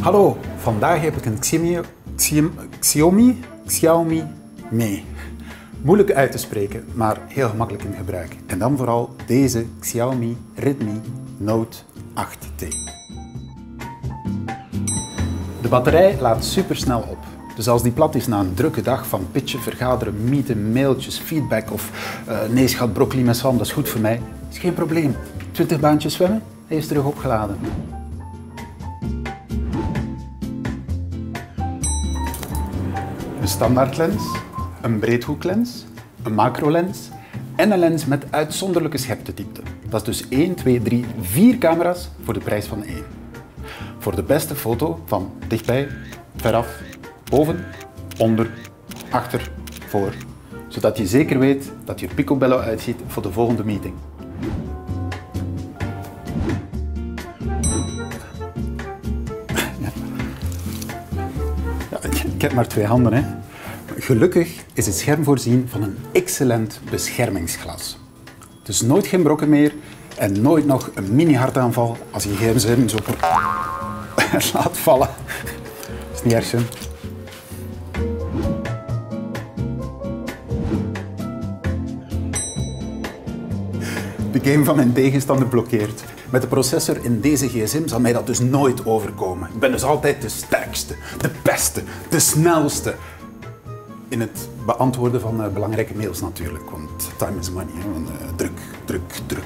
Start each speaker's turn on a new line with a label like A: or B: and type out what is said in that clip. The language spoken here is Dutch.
A: Hallo, vandaag heb ik een Xiaomi, Xiaomi, Xiaomi mee. Moeilijk uit te spreken, maar heel gemakkelijk in gebruik. En dan vooral deze Xiaomi Redmi Note 8T. De batterij laat super snel op. Dus als die plat is na een drukke dag van pitchen, vergaderen, meeten, mailtjes, feedback of uh, nee schat, broccoli met zwam, dat is goed voor mij, is geen probleem. 20 baantjes zwemmen, is terug opgeladen. Een standaardlens, een breedhoeklens, een macrolens en een lens met uitzonderlijke scheptediepte. Dat is dus 1, 2, 3, 4 camera's voor de prijs van 1. Voor de beste foto van dichtbij, veraf, boven, onder, achter, voor. Zodat je zeker weet dat je picobello uitziet voor de volgende meeting. Ik heb maar twee handen. Hè. Gelukkig is het scherm voorzien van een excellent beschermingsglas. Dus nooit geen brokken meer en nooit nog een mini-hartaanval als je gsm zo laat vallen. Dat is niet erg, hè? De game van mijn tegenstander blokkeert. Met de processor in deze gsm zal mij dat dus nooit overkomen. Ik ben dus altijd de sterkste, de beste, de snelste. In het beantwoorden van uh, belangrijke mails natuurlijk, want time is money. Hè? Druk, druk, druk, druk.